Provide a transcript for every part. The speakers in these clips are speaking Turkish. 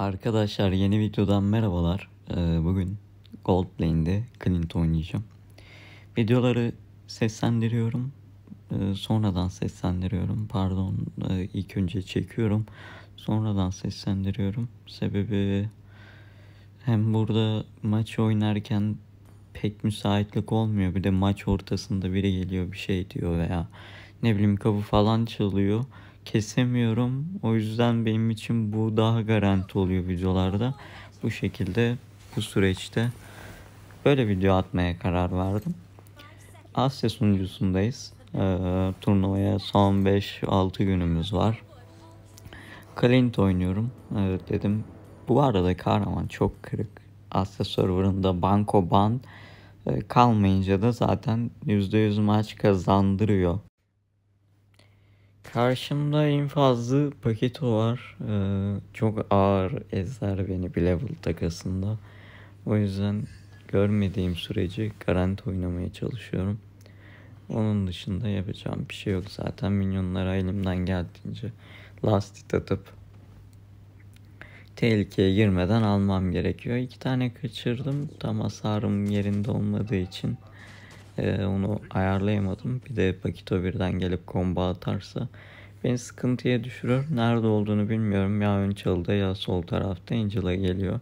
Arkadaşlar yeni videodan merhabalar. Ee, bugün Gold Lane'de Clint oynayacağım. Videoları seslendiriyorum. Ee, sonradan seslendiriyorum. Pardon ee, ilk önce çekiyorum. Sonradan seslendiriyorum. Sebebi hem burada maç oynarken pek müsaitlik olmuyor. Bir de maç ortasında biri geliyor bir şey diyor veya ne bileyim kapı falan çalıyor kesemiyorum. O yüzden benim için bu daha garanti oluyor videolarda. Bu şekilde bu süreçte böyle video atmaya karar verdim. Asya sunucusundayız. Ee, turnuvaya son 5-6 günümüz var. Clint oynuyorum. Evet dedim. Bu arada kahraman çok kırık. Asya serverında banko ban e, kalmayınca da zaten %100 maç kazandırıyor. Karşımda infazlı Paketo var. Ee, çok ağır ezer beni bir level takasında. O yüzden görmediğim sürece garanti oynamaya çalışıyorum. Onun dışında yapacağım bir şey yok zaten. Minyonlara elimden geldiğince last hit atıp tehlikeye girmeden almam gerekiyor. İki tane kaçırdım. Tam hasarım yerinde olmadığı için ee, onu ayarlayamadım. Bir de Pakito birden gelip combo atarsa beni sıkıntıya düşürür. Nerede olduğunu bilmiyorum. Ya ön çalıda ya sol tarafta Angela geliyor.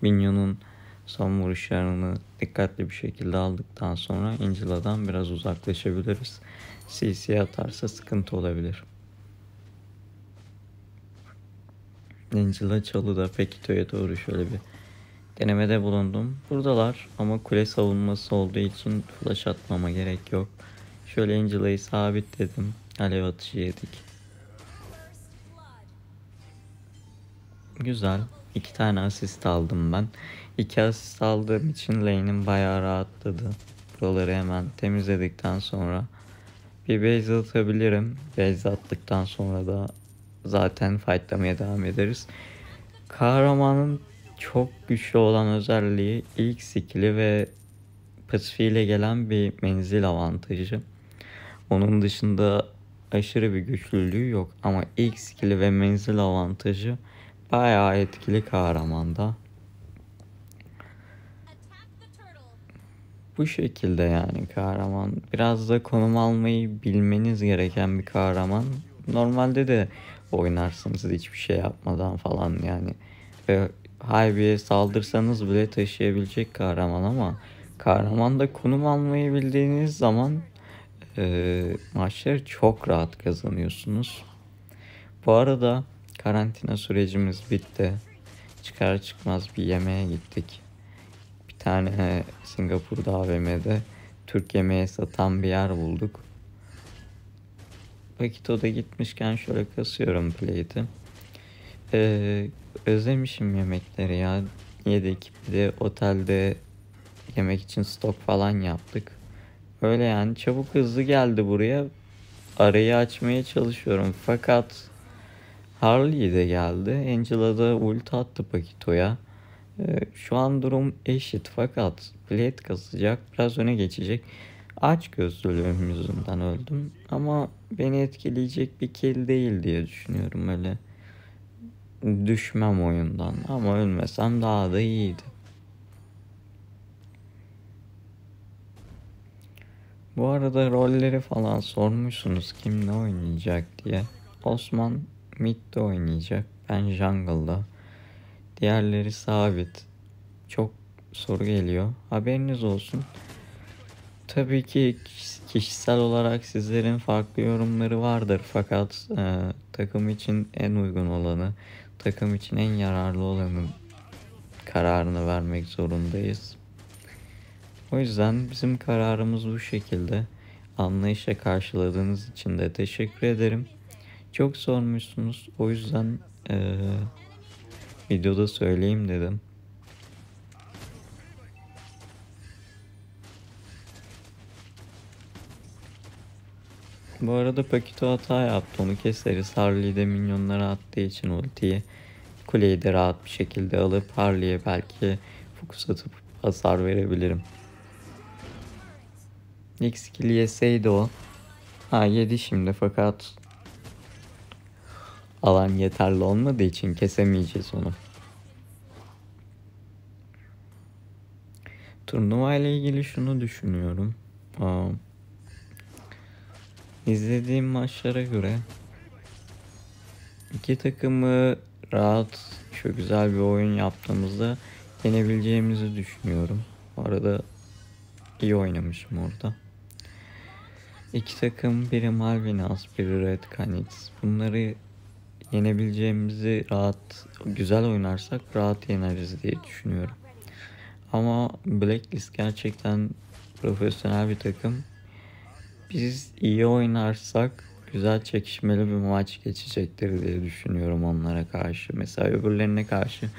Minyon'un son vuruşlarını dikkatli bir şekilde aldıktan sonra Angela'dan biraz uzaklaşabiliriz. CC atarsa sıkıntı olabilir. Angela çalıda Pakito'ya doğru şöyle bir denemede bulundum. Buradalar ama kule savunması olduğu için flash atmama gerek yok. Şöyle Angela'yı sabitledim. Alev atışı yedik. Güzel. İki tane asist aldım ben. İki asist aldığım için lane'im bayağı rahatladı. Buraları hemen temizledikten sonra bir base atabilirim. Base attıktan sonra da zaten fightlamaya devam ederiz. Kahramanın çok güçlü olan özelliği ilk skill'i ve pasifiyle gelen bir menzil avantajı. Onun dışında aşırı bir güçlülüğü yok ama ilk skill'i ve menzil avantajı bayağı etkili kahramanda. Bu şekilde yani kahraman. Biraz da konum almayı bilmeniz gereken bir kahraman. Normalde de oynarsınız hiçbir şey yapmadan falan yani. Ve Hive'ye saldırsanız bile taşıyabilecek kahraman ama kahramanda konum almayı bildiğiniz zaman e, maçları çok rahat kazanıyorsunuz. Bu arada karantina sürecimiz bitti. Çıkar çıkmaz bir yemeğe gittik. Bir tane Singapur'da AVM'de Türk yemeği satan bir yer bulduk. Pakito'da gitmişken şöyle kasıyorum plate'i. Ee, özlemişim yemekleri ya. Yedik bir de otelde yemek için stok falan yaptık. Öyle yani çabuk hızlı geldi buraya. Arayı açmaya çalışıyorum fakat Harley de geldi. Angela da ulti attı Pakito'ya. Ee, şu an durum eşit fakat Blade kasacak. Biraz öne geçecek. Aç gözlülüğüm yüzünden öldüm. Ama beni etkileyecek bir kill değil diye düşünüyorum öyle düşmem oyundan ama ölmesem daha da iyiydi. Bu arada rolleri falan sormuşsunuz kim ne oynayacak diye. Osman midde oynayacak. Ben jungle'da. Diğerleri sabit. Çok soru geliyor. Haberiniz olsun. Tabii ki kişisel olarak sizlerin farklı yorumları vardır fakat e, takım için en uygun olanı takım için en yararlı olanın kararını vermek zorundayız. O yüzden bizim kararımız bu şekilde. Anlayışla karşıladığınız için de teşekkür ederim. Çok sormuşsunuz. O yüzden ee, videoda söyleyeyim dedim. Bu arada Pakito hata yaptı. Onu keseriz. Harley de minyonlara attığı için ultiyi. Kuleyi de rahat bir şekilde alıp Harley'e belki fokus atıp hasar verebilirim. İlk skill'i yeseydi o. Ha yedi şimdi fakat alan yeterli olmadığı için kesemeyeceğiz onu. Turnuva ile ilgili şunu düşünüyorum. Aa, izlediğim maçlara göre iki takımı rahat, şu güzel bir oyun yaptığımızda yenebileceğimizi düşünüyorum. Bu arada iyi oynamışım orada. İki takım biri Malvinas, biri Red Canids. Bunları yenebileceğimizi rahat, güzel oynarsak rahat yeneriz diye düşünüyorum. Ama Blacklist gerçekten profesyonel bir takım. Biz iyi oynarsak güzel çekişmeli bir maç geçecektir diye düşünüyorum onlara karşı. Mesela öbürlerine karşı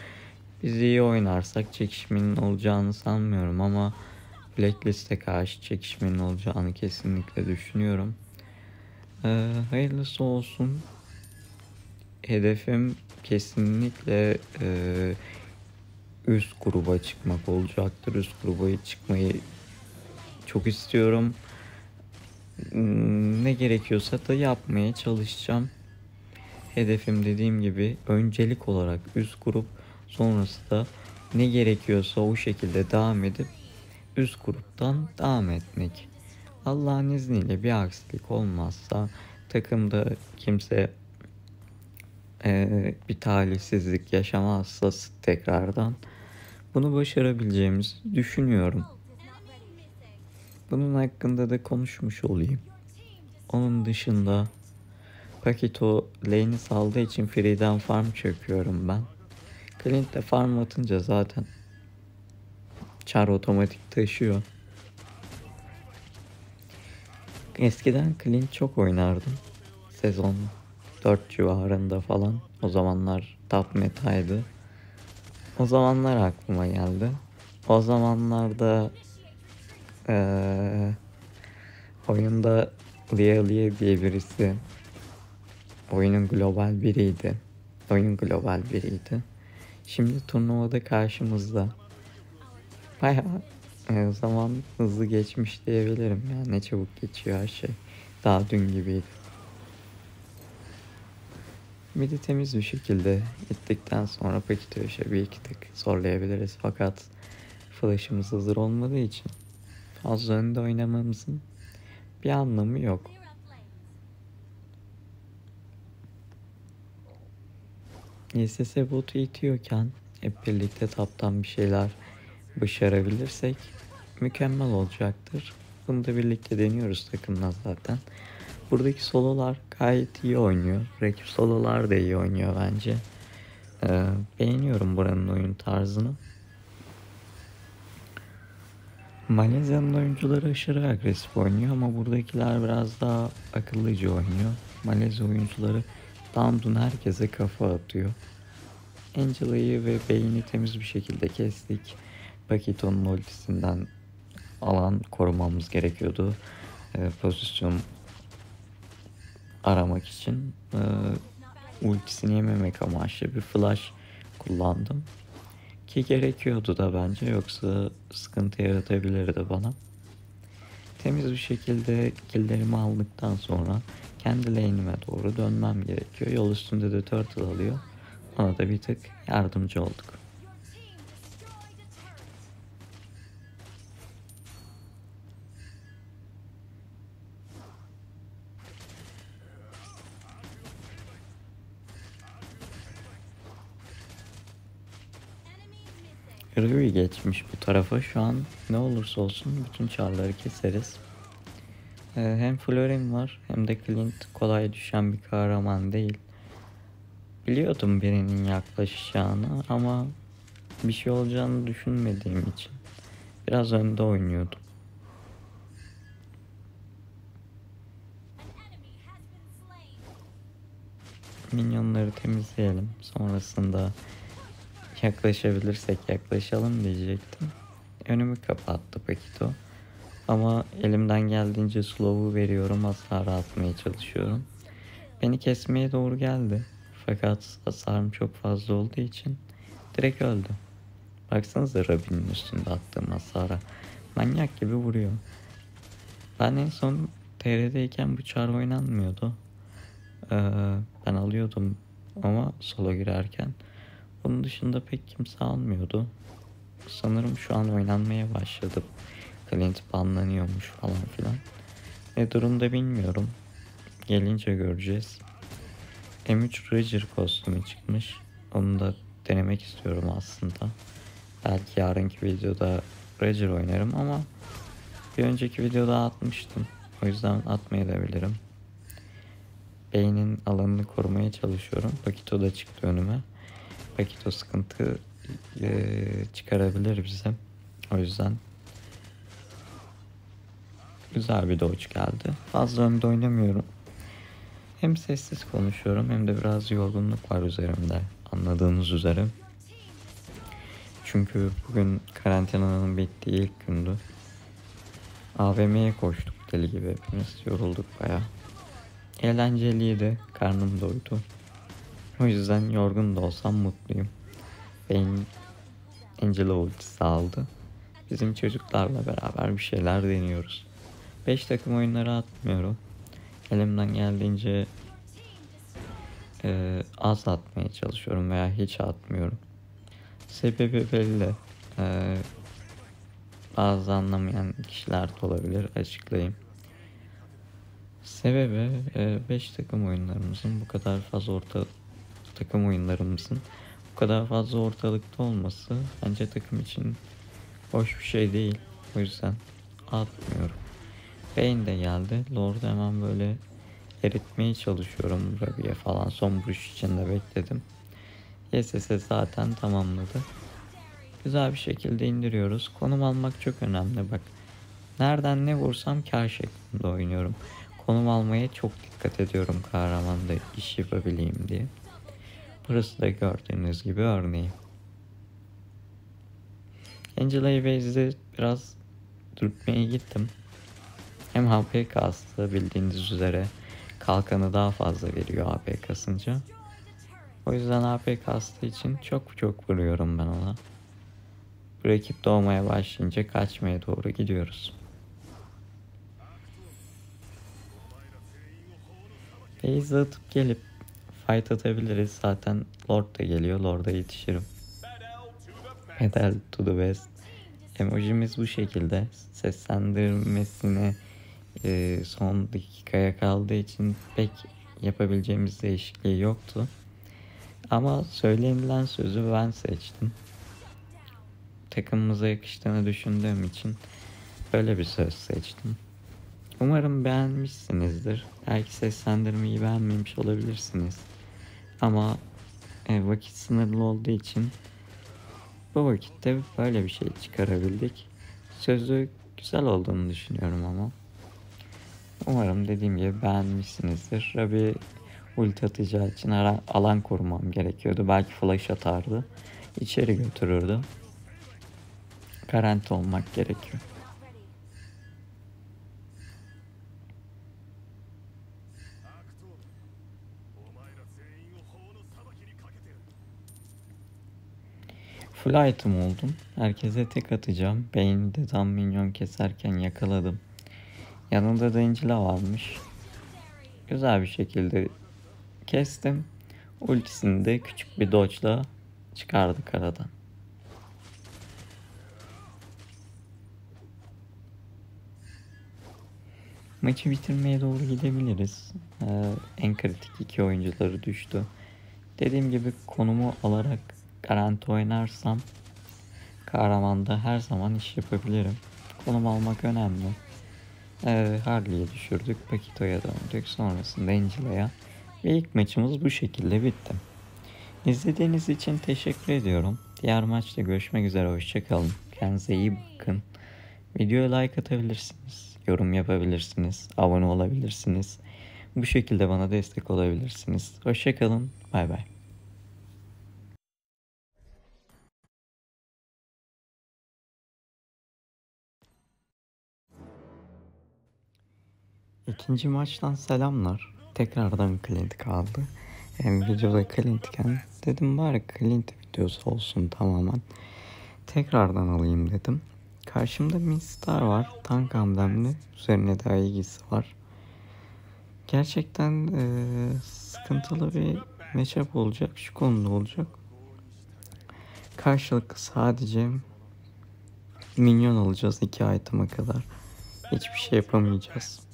biz iyi oynarsak çekişmenin olacağını sanmıyorum ama Blacklist'e karşı çekişmenin olacağını kesinlikle düşünüyorum. Ee, hayırlısı olsun. Hedefim kesinlikle e, üst gruba çıkmak olacaktır. Üst gruba çıkmayı çok istiyorum. Hmm, ne gerekiyorsa da yapmaya çalışacağım. Hedefim dediğim gibi öncelik olarak üst grup sonrası da ne gerekiyorsa o şekilde devam edip üst gruptan devam etmek. Allah'ın izniyle bir aksilik olmazsa takımda kimse e, bir talihsizlik yaşamazsa tekrardan bunu başarabileceğimizi düşünüyorum. Bunun hakkında da konuşmuş olayım. Onun dışında Pakito lane'i saldığı için free'den farm çöküyorum ben. Clint de farm atınca zaten Char otomatik taşıyor. Eskiden Clint çok oynardım. Sezon 4 civarında falan. O zamanlar top metaydı. O zamanlar aklıma geldi. O zamanlarda ee, oyunda Lia Lia diye birisi oyunun global biriydi. Oyun global biriydi. Şimdi turnuvada karşımızda. Bayağı e, zaman hızlı geçmiş diyebilirim. Yani ne çabuk geçiyor her şey. Daha dün gibiydi. De temiz bir şekilde gittikten sonra Pakitoş'a bir iki tık zorlayabiliriz. Fakat flash'ımız hazır olmadığı için fazla önde oynamamızın bir anlamı yok. YSS botu itiyorken hep birlikte taptan bir şeyler başarabilirsek mükemmel olacaktır. Bunu da birlikte deniyoruz takımla zaten. Buradaki sololar gayet iyi oynuyor. Rakip sololar da iyi oynuyor bence. Ee, beğeniyorum buranın oyun tarzını. Malezya'nın oyuncuları aşırı agresif oynuyor ama buradakiler biraz daha akıllıca oynuyor. Malezya oyuncuları Down'un herkese kafa atıyor. Angela'yı ve Beyni temiz bir şekilde kestik. Pakito'nun ultisinden alan korumamız gerekiyordu. E, pozisyon aramak için e, ultisini yememek amaçlı bir flash kullandım. Ki gerekiyordu da bence yoksa sıkıntı yaratabilirdi bana. Temiz bir şekilde killlerimi aldıktan sonra kendi lane'ime doğru dönmem gerekiyor. Yol üstünde de turtle alıyor. Ona da bir tık yardımcı olduk. Rui geçmiş bu tarafa. Şu an ne olursa olsun bütün çarları keseriz. Ee, hem Florin var hem de Clint kolay düşen bir kahraman değil. Biliyordum birinin yaklaşacağını ama bir şey olacağını düşünmediğim için biraz önde oynuyordum. Minyonları temizleyelim. Sonrasında yaklaşabilirsek yaklaşalım diyecektim. Önümü kapattı Pakito. Ama elimden geldiğince slow'u veriyorum. Hasar atmaya çalışıyorum. Beni kesmeye doğru geldi. Fakat hasarım çok fazla olduğu için direkt öldü. Baksanıza Rabin'in üstünde attığım hasara. Manyak gibi vuruyor. Ben en son TR'deyken bu çar oynanmıyordu. Ee, ben alıyordum ama solo girerken. Bunun dışında pek kimse almıyordu. sanırım şu an oynanmaya başladı. Clint banlanıyormuş falan filan. Ne durumda bilmiyorum. Gelince göreceğiz. M3 Roger kostümü çıkmış. Onu da denemek istiyorum aslında. Belki yarınki videoda Roger oynarım ama bir önceki videoda atmıştım. O yüzden atmayabilirim. Beynin alanını korumaya çalışıyorum. Pakito da çıktı önüme. Pakito sıkıntı e, çıkarabilir bize. O yüzden güzel bir dodge geldi. Fazla önde oynamıyorum. Hem sessiz konuşuyorum hem de biraz yorgunluk var üzerimde. Anladığınız üzere. Çünkü bugün karantinanın bittiği ilk gündü. AVM'ye koştuk deli gibi hepimiz. Yorulduk baya. Eğlenceliydi. Karnım doydu. O yüzden yorgun da olsam mutluyum. Beyin Angela ultisi aldı. Bizim çocuklarla beraber bir şeyler deniyoruz. 5 takım oyunları atmıyorum. Elimden geldiğince e, az atmaya çalışıyorum veya hiç atmıyorum. Sebebi belli. E, bazı anlamayan kişiler de olabilir. Açıklayayım. Sebebi 5 e, takım oyunlarımızın bu kadar fazla orta takım oyunlarımızın bu kadar fazla ortalıkta olması bence takım için hoş bir şey değil. O yüzden atmıyorum. Bane de geldi. Lord hemen böyle eritmeye çalışıyorum Rabi'ye falan. Son vuruş için de bekledim. YSS zaten tamamladı. Güzel bir şekilde indiriyoruz. Konum almak çok önemli bak. Nereden ne vursam kar şeklinde oynuyorum. Konum almaya çok dikkat ediyorum kahramanda iş yapabileyim diye. Burası da gördüğünüz gibi örneği. Angela'yı base'de biraz dürtmeye gittim. Hem HP kastı bildiğiniz üzere kalkanı daha fazla veriyor AP kasınca. O yüzden AP kastığı için çok çok vuruyorum ben ona. Rakip doğmaya başlayınca kaçmaya doğru gidiyoruz. Base atıp gelip fight atabiliriz. Zaten Lord da geliyor. Lord'a yetişirim. Medal to the best. Emojimiz bu şekilde. Seslendirmesine e, son dakikaya kaldığı için pek yapabileceğimiz değişikliği yoktu. Ama söylenilen sözü ben seçtim. Takımımıza yakıştığını düşündüğüm için böyle bir söz seçtim. Umarım beğenmişsinizdir. Belki seslendirmeyi beğenmemiş olabilirsiniz. Ama e, vakit sınırlı olduğu için bu vakitte böyle bir şey çıkarabildik. Sözü güzel olduğunu düşünüyorum ama. Umarım dediğim gibi beğenmişsinizdir. Rabi ulti atacağı için alan korumam gerekiyordu. Belki flash atardı. İçeri götürürdü. Garanti olmak gerekiyor. Full item oldum. Herkese tek atacağım. Beyni de tam minyon keserken yakaladım. Yanında da Angela varmış. Güzel bir şekilde kestim. Ultisini de küçük bir dodge'la çıkardık aradan. Maçı bitirmeye doğru gidebiliriz. Ee, en kritik iki oyuncuları düştü. Dediğim gibi konumu alarak garanti oynarsam kahramanda her zaman iş yapabilirim. Konum almak önemli. Ee, Harley'e düşürdük. Pakito'ya döndük. Sonrasında Angela'ya. Ve ilk maçımız bu şekilde bitti. İzlediğiniz için teşekkür ediyorum. Diğer maçta görüşmek üzere. Hoşçakalın. Kendinize iyi bakın. Videoya like atabilirsiniz. Yorum yapabilirsiniz. Abone olabilirsiniz. Bu şekilde bana destek olabilirsiniz. Hoşçakalın. Bay bay. İkinci maçtan selamlar. Tekrardan Clint kaldı. Hem videoda Clint iken dedim bari Clint videosu olsun tamamen. Tekrardan alayım dedim. Karşımda Minstar var. Tank amblemli. Üzerine de Aegis'i var. Gerçekten e, sıkıntılı bir matchup olacak. Şu konuda olacak. Karşılıklı sadece minyon alacağız iki item'a kadar. Hiçbir şey yapamayacağız.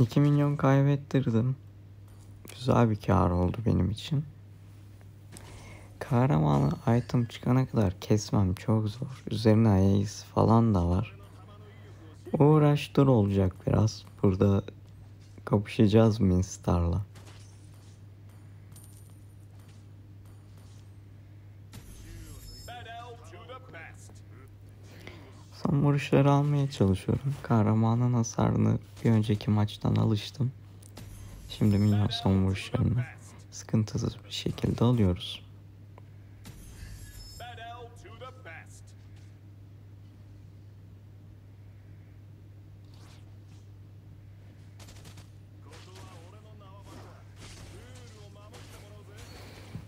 2 milyon kaybettirdim. Güzel bir kar oldu benim için. Kahramanı item çıkana kadar kesmem çok zor. Üzerine Ace falan da var. Uğraştır olacak biraz. Burada kapışacağız Minstar'la. Son vuruşları almaya çalışıyorum. Kahramanın hasarını bir önceki maçtan alıştım. Şimdi minyon son vuruşlarını sıkıntısız bir şekilde alıyoruz.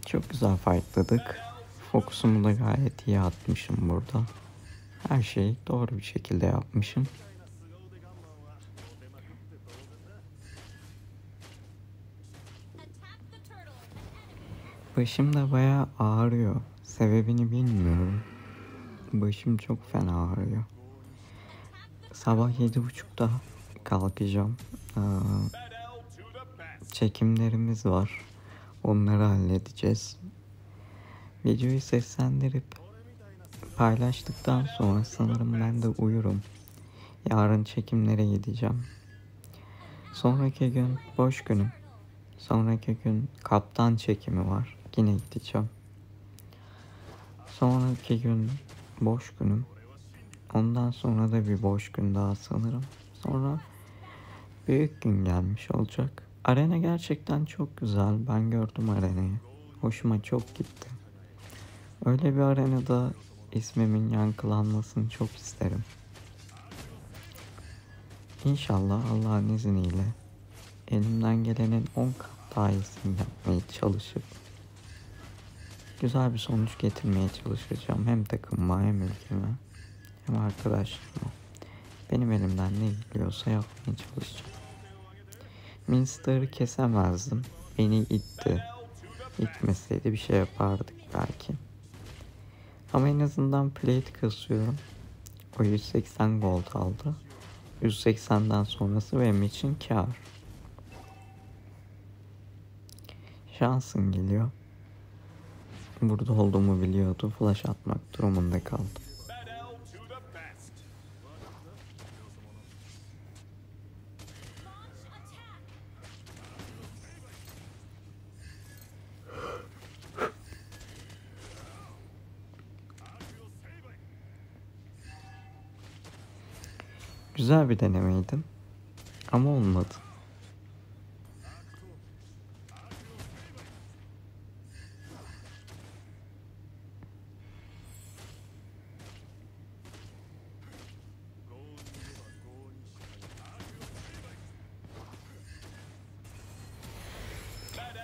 Çok güzel fightladık. Fokusumu da gayet iyi atmışım burada. Her şeyi doğru bir şekilde yapmışım. Başım da bayağı ağrıyor. Sebebini bilmiyorum. Başım çok fena ağrıyor. Sabah yedi buçukta kalkacağım. Çekimlerimiz var. Onları halledeceğiz. Videoyu seslendirip paylaştıktan sonra sanırım ben de uyurum. Yarın çekimlere gideceğim. Sonraki gün boş günüm. Sonraki gün kaptan çekimi var. Yine gideceğim. Sonraki gün boş günüm. Ondan sonra da bir boş gün daha sanırım. Sonra büyük gün gelmiş olacak. Arena gerçekten çok güzel. Ben gördüm arenayı. Hoşuma çok gitti. Öyle bir arenada ismimin yankılanmasını çok isterim. İnşallah Allah'ın izniyle elimden gelenin 10 kat daha iyisini yapmaya çalışıp güzel bir sonuç getirmeye çalışacağım. Hem takımıma hem ülkeme hem arkadaşlarıma. Benim elimden ne geliyorsa yapmaya çalışacağım. Minster'ı kesemezdim. Beni itti. İtmeseydi bir şey yapardık belki. Ama en azından plate kasıyorum. O 180 gold aldı. 180'den sonrası benim için kar. Şansın geliyor. Burada olduğumu biliyordu. Flash atmak durumunda kaldım. Güzel bir denemeydi. Ama olmadı.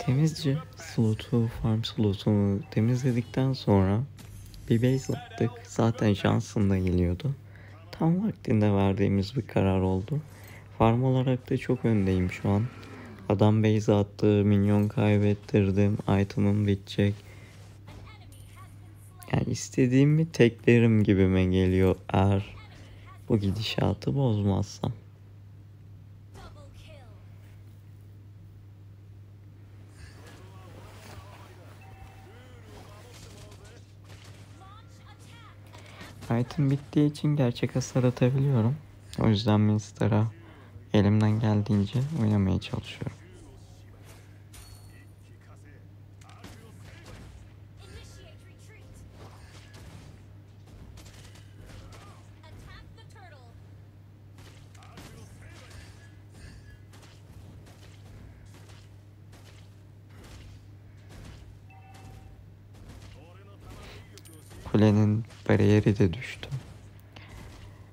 Temizce slotu, farm slotunu temizledikten sonra bir base attık. Zaten şansında geliyordu. Tam vaktinde verdiğimiz bir karar oldu. Farm olarak da çok öndeyim şu an. Adam base attı, minyon kaybettirdim, item'ım bitecek. Yani istediğimi teklerim gibime geliyor eğer bu gidişatı bozmazsam. Item bittiği için gerçek hasar atabiliyorum. O yüzden Minster'a elimden geldiğince oynamaya çalışıyorum. Bariyeri de düştü.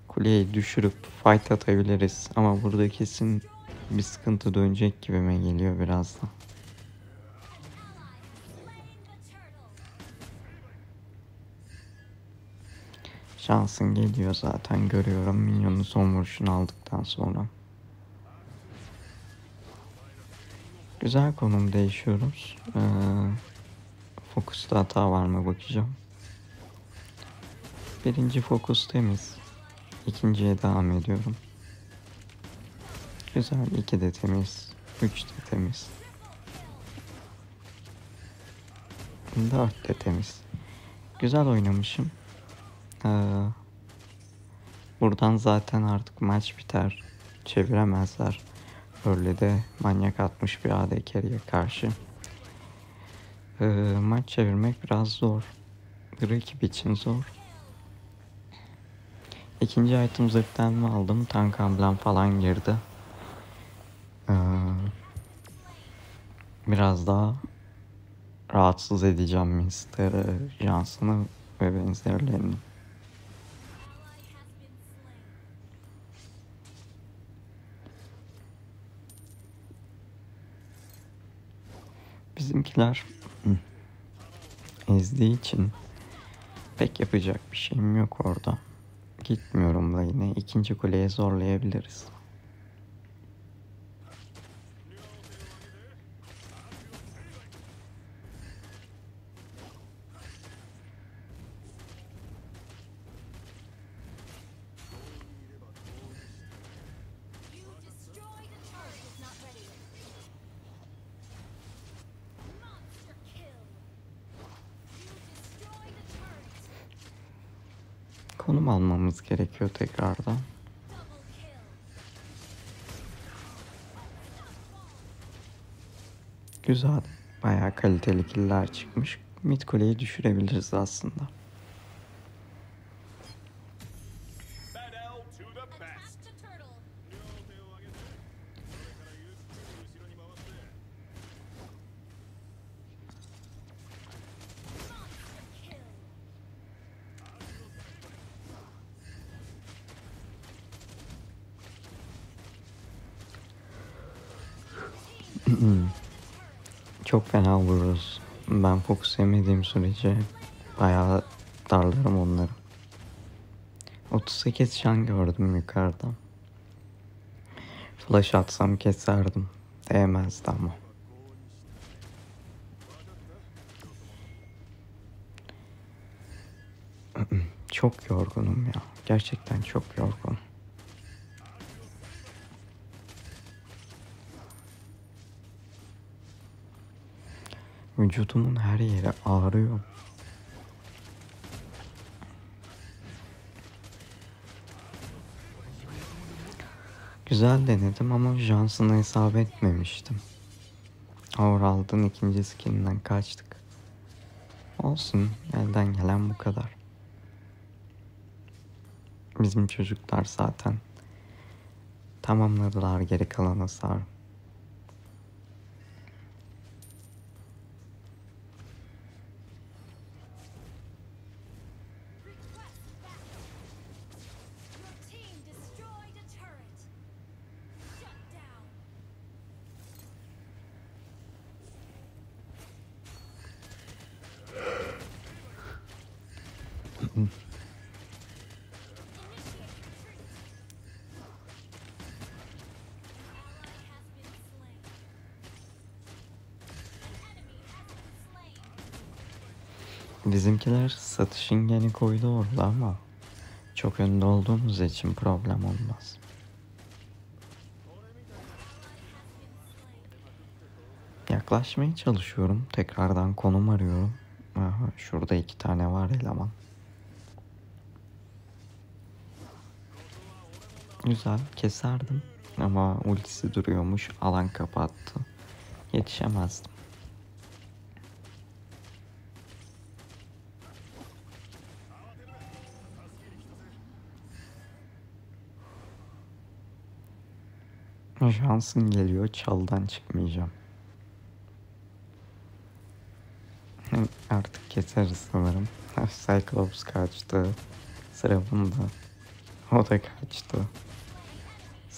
Kuleyi düşürüp fight atabiliriz. Ama burada kesin bir sıkıntı dönecek gibime geliyor birazdan. Şansın geliyor zaten görüyorum minyonun son vuruşunu aldıktan sonra. Güzel konum değişiyoruz. Ee, fokusta hata var mı bakacağım. Birinci fokus temiz. İkinciye devam ediyorum. Güzel. iki de temiz. Üç de temiz. Dört de temiz. Güzel oynamışım. Ee, buradan zaten artık maç biter. Çeviremezler. Öyle de manyak atmış bir AD karşı. Ee, maç çevirmek biraz zor. Rakip için zor. İkinci item zırhtan aldım. Tank amblem falan girdi. Ee, biraz daha rahatsız edeceğim Mister'ı, Johnson'ı ve benzerlerini. Bizimkiler ezdiği için pek yapacak bir şeyim yok orada. Gitmiyorum da yine ikinci kuleye zorlayabiliriz. Almamız gerekiyor tekrardan. Güzel. Bayağı kaliteli killer çıkmış. Mid kuleyi düşürebiliriz aslında. Fokus yemediğim sürece bayağı darlarım onları. 38 can gördüm yukarıdan. Flash atsam keserdim. Değmezdi ama. Çok yorgunum ya. Gerçekten çok yorgunum. Vücudumun her yeri ağrıyor. Güzel denedim ama Johnson'a hesap etmemiştim. Aurald'ın ikinci skininden kaçtık. Olsun, elden gelen bu kadar. Bizim çocuklar zaten tamamladılar geri kalan hasarı. Slain. Bizimkiler satışın geni koydu orada ama çok önde olduğumuz için problem olmaz. Yaklaşmaya çalışıyorum. Tekrardan konum arıyorum. Aha, şurada iki tane var eleman. Güzel keserdim ama ultisi duruyormuş alan kapattı. Yetişemezdim. Şansın geliyor çaldan çıkmayacağım. Artık keseriz sanırım. Cyclops kaçtı. Sıra bunda. O da kaçtı.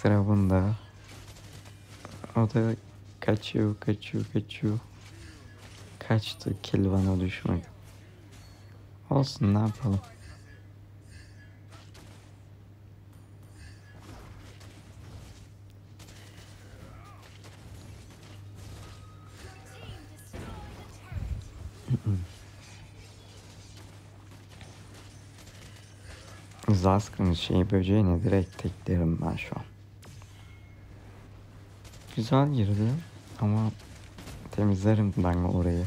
Bunda. O da kaçıyor, kaçıyor, kaçıyor. Kaçtı. Kilvan'a düşmedi. Olsun ne yapalım. Your team destroyed a turret. Zask'ın şey böceğine direkt teklerim ben şu an. Güzel girdi ama temizlerim ben orayı.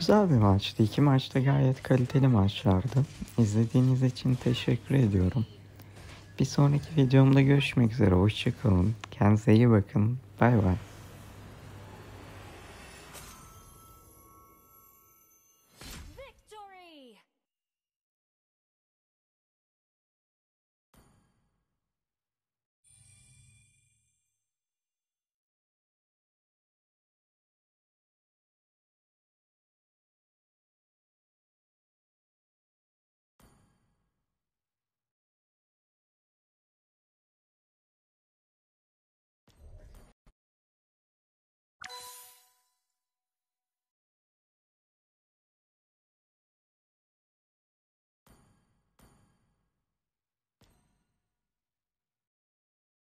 Güzel bir maçtı. İki maçta gayet kaliteli maçlardı. İzlediğiniz için teşekkür ediyorum. Bir sonraki videomda görüşmek üzere. Hoşçakalın. Kendinize iyi bakın. Bay bay.